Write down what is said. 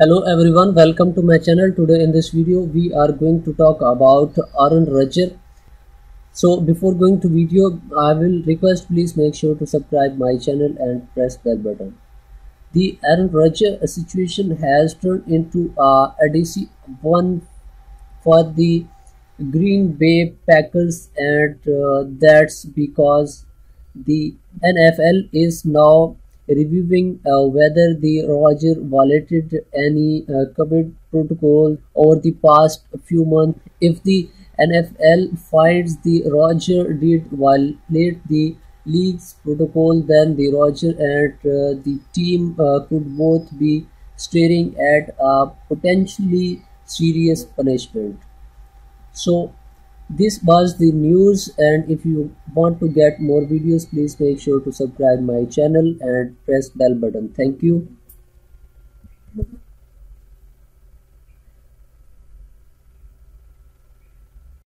hello everyone welcome to my channel. Today in this video we are going to talk about Aaron Rodgers. So before going to video I will request please make sure to subscribe my channel and press bell button. The Aaron Rodgers situation has turned into a ADC one for the Green Bay Packers and uh, that's because the NFL is now reviewing uh, whether the Roger violated any uh, COVID protocol over the past few months. If the NFL finds the Roger did violate the league's protocol, then the Roger and uh, the team uh, could both be staring at a potentially serious punishment. So this was the news and if you want to get more videos please make sure to subscribe my channel and press bell button. Thank you